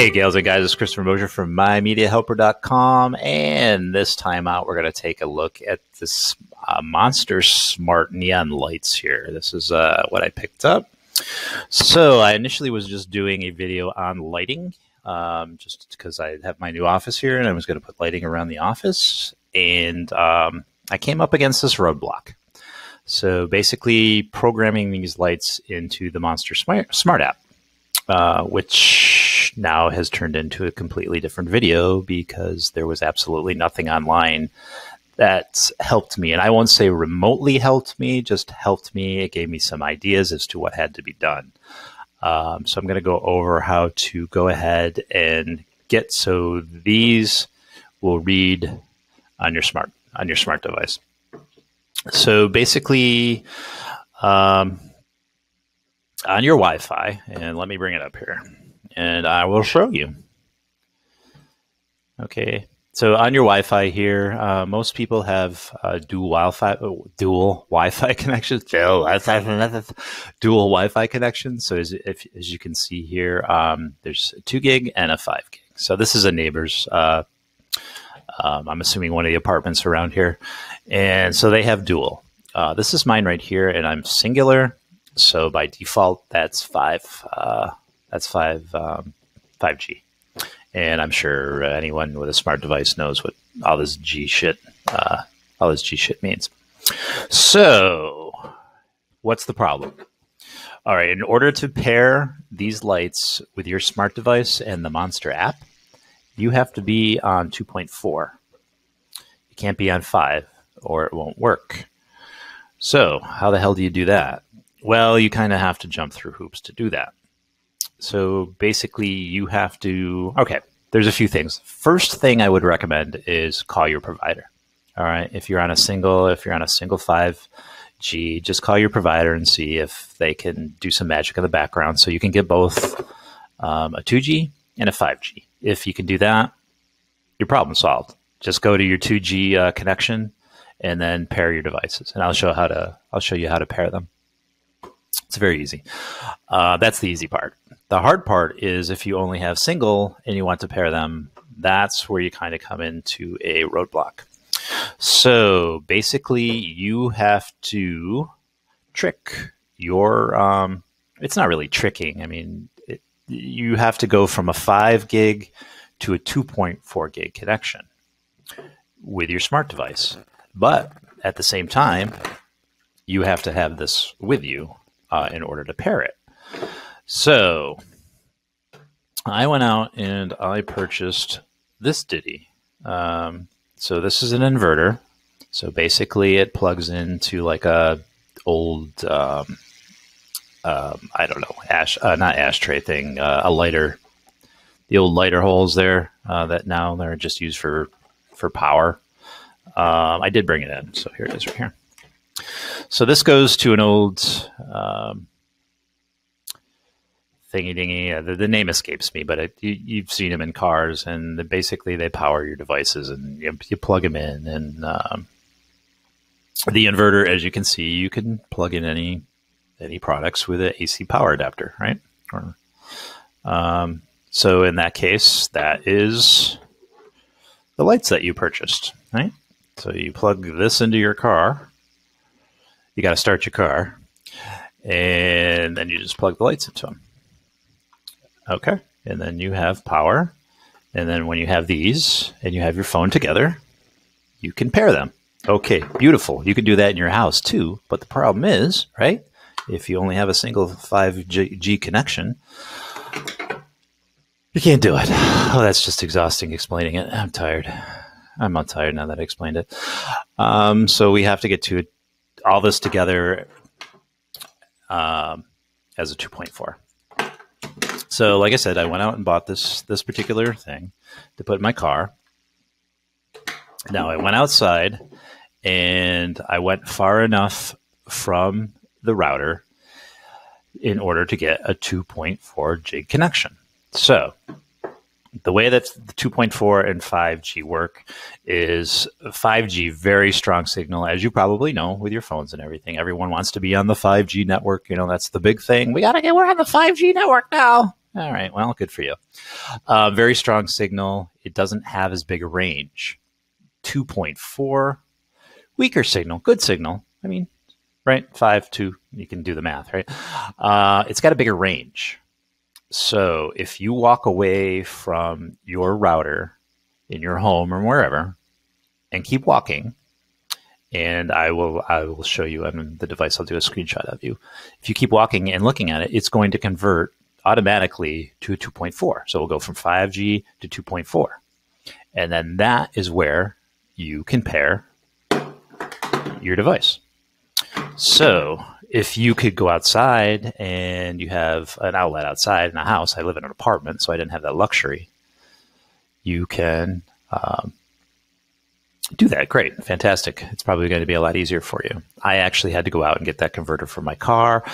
Hey, gals and guys, it's Christopher Mosier from MyMediaHelper.com. And this time out, we're going to take a look at this uh, Monster Smart Neon Lights here. This is uh, what I picked up. So I initially was just doing a video on lighting, um, just because I have my new office here and I was going to put lighting around the office. And um, I came up against this roadblock. So basically, programming these lights into the Monster Smart, Smart app, uh, which now has turned into a completely different video because there was absolutely nothing online that helped me. And I won't say remotely helped me, just helped me. It gave me some ideas as to what had to be done. Um, so I'm going to go over how to go ahead and get so these will read on your smart on your smart device. So basically, um, on your Wi Fi, and let me bring it up here, and I will show you. Okay, so on your Wi-Fi here, uh, most people have uh, dual Wi-Fi, dual Wi-Fi connections, dual Wi-Fi, dual Wi-Fi connections. So as, if, as you can see here, um, there's a two gig and a five gig. So this is a neighbor's. Uh, um, I'm assuming one of the apartments around here, and so they have dual. Uh, this is mine right here, and I'm singular. So by default, that's five. Uh, that's five. Um, 5G. And I'm sure anyone with a smart device knows what all this G shit, uh, all this G shit means. So, what's the problem? All right, in order to pair these lights with your smart device and the Monster app, you have to be on 2.4. You can't be on 5 or it won't work. So, how the hell do you do that? Well, you kind of have to jump through hoops to do that. So basically, you have to. Okay, there's a few things. First thing I would recommend is call your provider. All right, if you're on a single, if you're on a single five G, just call your provider and see if they can do some magic in the background, so you can get both um, a 2G and a 5G. If you can do that, your problem solved. Just go to your 2G uh, connection and then pair your devices, and I'll show how to. I'll show you how to pair them. It's very easy. Uh, that's the easy part. The hard part is if you only have single and you want to pair them, that's where you kind of come into a roadblock. So basically, you have to trick your. Um, it's not really tricking. I mean, it, you have to go from a five gig to a 2.4 gig connection with your smart device. But at the same time, you have to have this with you uh, in order to pair it. So I went out and I purchased this Ditty. Um, so this is an inverter. So basically, it plugs into like a old, um, um, I don't know, ash, uh, not ashtray thing, uh, a lighter, the old lighter holes there uh, that now they're just used for for power. Um, I did bring it in, so here it is right here. So this goes to an old um, thingy dingy. Uh, the, the, name escapes me, but it, you, have seen them in cars, and basically they power your devices, and you, you plug them in. And um, the inverter, as you can see, you can plug in any any products with an AC power adapter, right? Or, um, so in that case, that is the lights that you purchased, right? So you plug this into your car you got to start your car, and then you just plug the lights into them. Okay, and then you have power, and then when you have these and you have your phone together, you can pair them. Okay, beautiful. You can do that in your house too, but the problem is, right? If you only have a single 5G connection, you can't do it. Oh, that's just exhausting explaining it. I'm tired. I'm not tired now that I explained it. Um, so we have to get to all this together um, as a 2.4. So, like I said, I went out and bought this this particular thing to put in my car. Now I went outside and I went far enough from the router in order to get a 2.4 gig connection. So the way that the 2.4 and 5G work is 5G, very strong signal, as you probably know with your phones and everything. Everyone wants to be on the 5G network. You know, that's the big thing. We got to get, we're on the 5G network now. All right. Well, good for you. Uh, very strong signal. It doesn't have as big a range. 2.4, weaker signal, good signal. I mean, right? Five, two, you can do the math, right? Uh, it's got a bigger range. So if you walk away from your router in your home or wherever and keep walking, and I will I will show you on the device. I'll do a screenshot of you. If you keep walking and looking at it, it's going to convert automatically to 2.4. So we'll go from 5G to 2.4, and then that is where you can pair your device. So if you could go outside and you have an outlet outside in a house, I live in an apartment, so I didn't have that luxury. You can um, do that. Great. Fantastic. It's probably going to be a lot easier for you. I actually had to go out and get that converter for my car.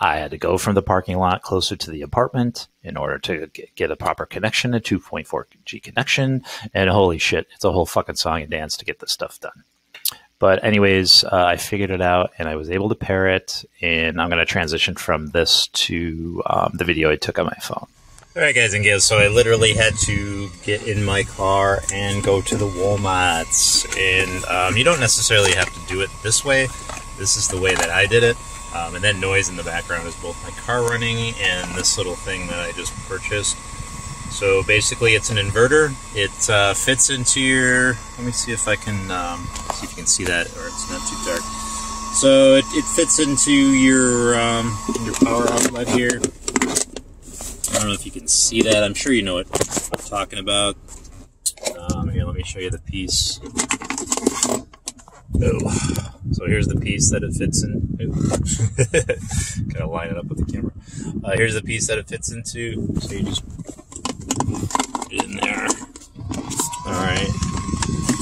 I had to go from the parking lot closer to the apartment in order to get a proper connection, a 2.4G connection. And holy shit, it's a whole fucking song and dance to get this stuff done. But, anyways, uh, I figured it out and I was able to pair it. And I'm going to transition from this to um, the video I took on my phone. All right, guys and gals. So I literally had to get in my car and go to the Walmarts, and um, you don't necessarily have to do it this way. This is the way that I did it. Um, and that noise in the background is both my car running and this little thing that I just purchased. So basically, it's an inverter. It uh, fits into your. Let me see if I can um, see if you can see that, or it's not too dark. So it, it fits into your um, your power outlet here I don't know if you can see that. I'm sure you know what I'm talking about. Um, here, let me show you the piece. Oh, so here's the piece that it fits in. Gotta line it up with the camera. Uh, here's the piece that it fits into. So you just in there. All right,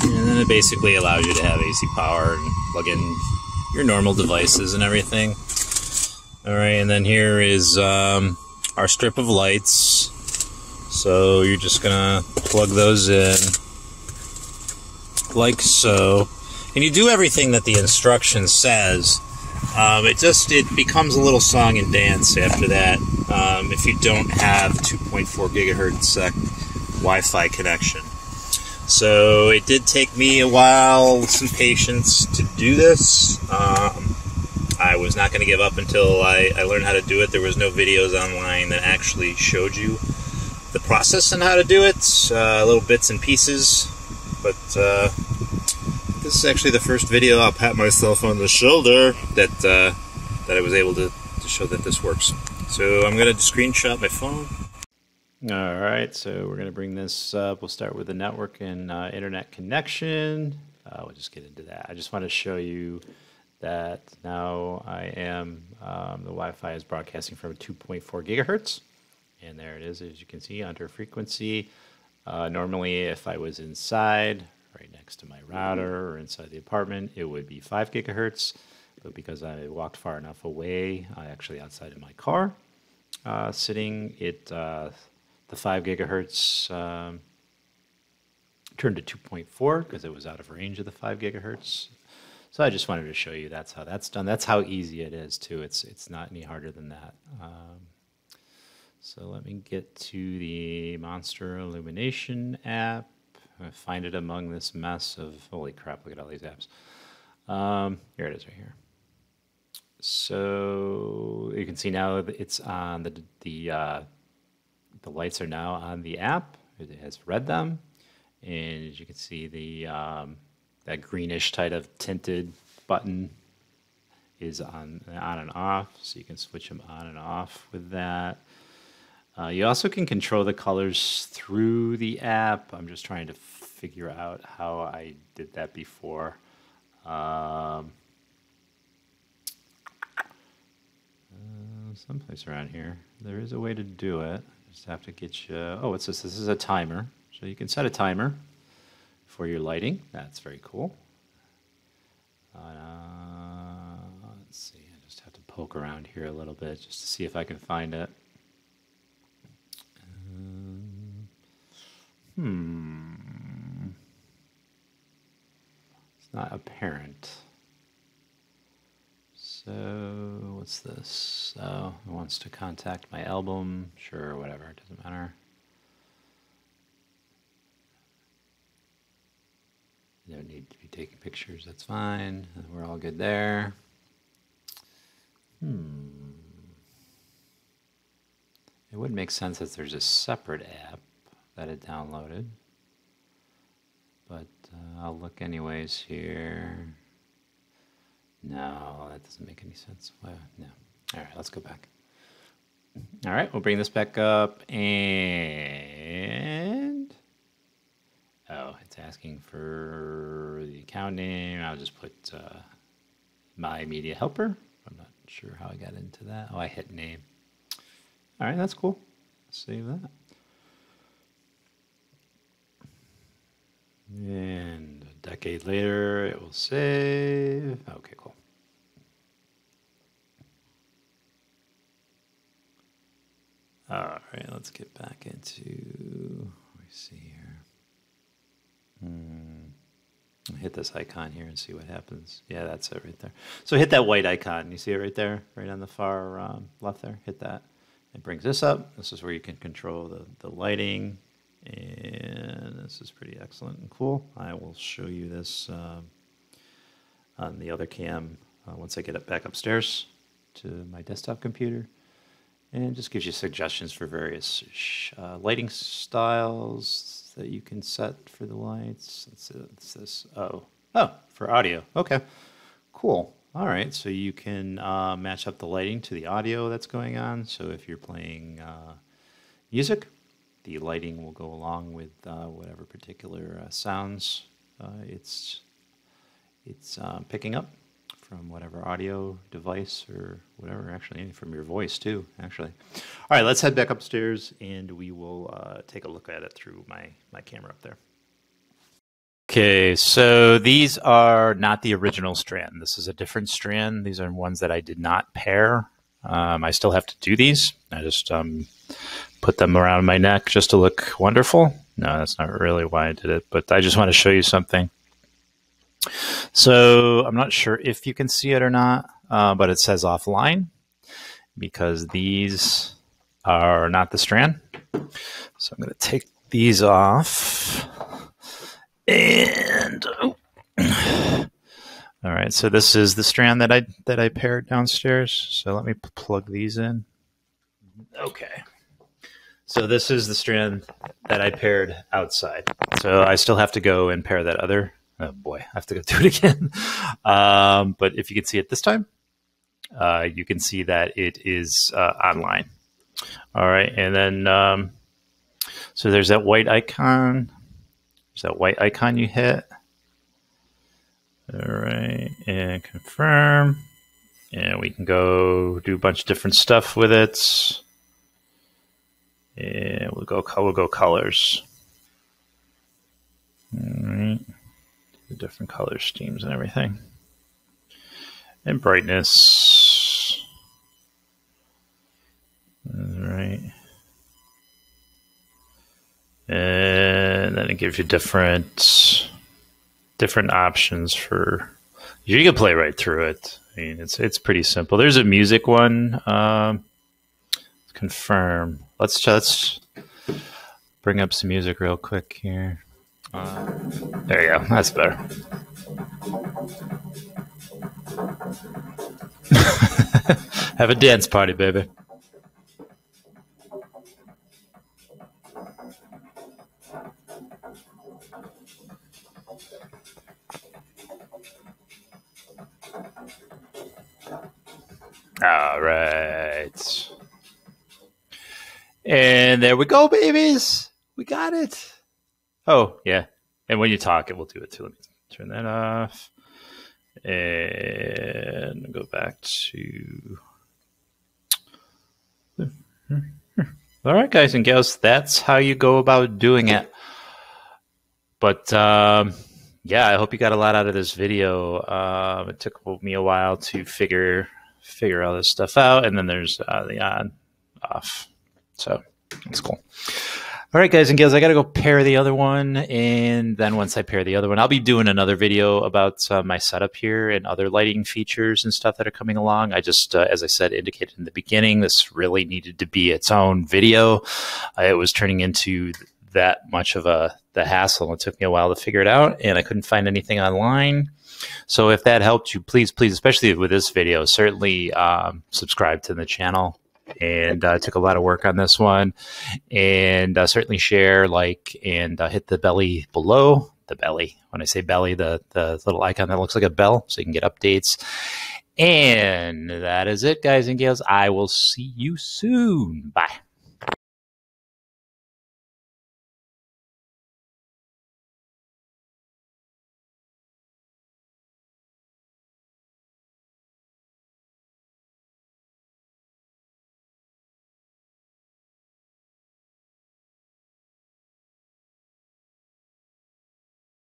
and then it basically allows you to have AC power and plug in your normal devices and everything. All right, and then here is um, our strip of lights. So you're just gonna plug those in like so. And you do everything that the instruction says. Um, it just it becomes a little song and dance after that um, if you don't have 2.4 gigahertz sec Wi-Fi connection. So it did take me a while, some patience to do this. Um, I was not going to give up until I, I learned how to do it. There was no videos online that actually showed you the process and how to do it, uh, little bits and pieces. But uh, this is actually the first video I'll pat myself on the shoulder that uh, that I was able to, to show that this works. So I'm going to screenshot my phone. All right, so we're going to bring this up. We'll start with the network and uh, internet connection. Uh, we'll just get into that. I just want to show you that now I am, um, the Wi-Fi is broadcasting from 2.4 gigahertz. And there it is, as you can see, under frequency. Uh, normally, if I was inside, right next to my router or inside the apartment, it would be 5 gigahertz. But because I walked far enough away, I actually outside of my car, uh, sitting, it uh, the 5 gigahertz um, turned to 2.4 because it was out of range of the 5 gigahertz. So I just wanted to show you that's how that's done. That's how easy it is too. It's it's not any harder than that. Um, so let me get to the Monster Illumination app. Find it among this mess of holy crap! Look at all these apps. Um, here it is right here. So you can see now it's on the the uh, the lights are now on the app. It has read them, and as you can see the um, that greenish type of tinted button is on on and off, so you can switch them on and off with that. Uh, you also can control the colors through the app. I'm just trying to figure out how I did that before. Um, uh, someplace around here. There is a way to do it. Just have to get you. Oh, it's this. This is a timer, so you can set a timer for your lighting. That's very cool. Uh, let's see, I just have to poke around here a little bit just to see if I can find it. Hmm. It's not apparent. So, what's this? Oh, it wants to contact my album, sure, whatever, it doesn't matter. Don't need to be taking pictures, that's fine. We're all good there. Hmm. It would make sense that there's a separate app that it downloaded. But uh, I'll look anyways here. No, that doesn't make any sense. No. All right, let's go back. All right, we'll bring this back up and oh, it's asking for the account name. I'll just put uh, my media helper. I'm not sure how I got into that. Oh, I hit name. All right, that's cool. Save that. And a decade later, it will save. Okay, cool. All right, let's get back into. Let me see here. Hmm. Hit this icon here and see what happens. Yeah, that's it right there. So hit that white icon. You see it right there, right on the far um, left there. Hit that. It brings this up. This is where you can control the, the lighting. And this is pretty excellent and cool. I will show you this um, on the other cam uh, once I get it back upstairs to my desktop computer. And it just gives you suggestions for various uh, lighting styles that you can set for the lights. It's, it's this, oh, oh, for audio. Okay, cool. All right, so you can uh, match up the lighting to the audio that's going on. So if you're playing uh, music, the lighting will go along with uh, whatever particular uh, sounds uh, it's it's uh, picking up from whatever audio device or whatever. Actually, from your voice too. Actually, all right. Let's head back upstairs and we will take a look at it through my my camera up there. Okay, so these are not the original strand. This is a different strand. These are ones that I did not pair. Um, I still have to do these. I just um, put them around my neck just to look wonderful. No, that's not really why I did it, but I just want to show you something. So I'm not sure if you can see it or not, uh, but it says offline because these are not the strand. So I'm going to take these off. And oh. all right, so this is the strand that I that I paired downstairs. So let me plug these in. Okay. So this is the strand that I paired outside. So I still have to go and pair that other. Oh boy, I have to go do it again. Um, but if you can see it this time, uh, you can see that it is uh, online. All right, and then um, so there's that white icon there's that white icon you hit. All right, and confirm. And we can go do a bunch of different stuff with it. And we'll go we'll go colors. All right. The different color schemes and everything. And brightness. All right. and then it gives you different different options for you can play right through it. I mean, it's it's pretty simple. There's a music one. Um, confirm. Let's just bring up some music real quick here. Uh, there you go. That's better. Have a dance party, baby. All right. And there we go, babies. We got it. Oh, yeah. And when you talk, it will do it too. Let me turn that off. And go back to. All right, guys and gals, that's how you go about doing it. But um, yeah, I hope you got a lot out of this video. Um, it took me a while to figure figure all this stuff out. And then there's uh, the on off. So it's cool. All right, guys and gals, I got to go pair the other one. And then once I pair the other one, I'll be doing another video about uh, my setup here and other lighting features and stuff that are coming along. I just, uh, as I said, indicated in the beginning, this really needed to be its own video. Uh, it was turning into that much of a the hassle. It took me a while to figure it out, and I couldn't find anything online. So if that helped you, please, please, especially with this video, certainly um, subscribe to the channel and uh, took a lot of work on this one. And uh, certainly share, like, and uh, hit the belly below the belly. When I say belly, the the little icon that looks like a bell, so you can get updates. And that is it, guys and gals. I will see you soon. Bye.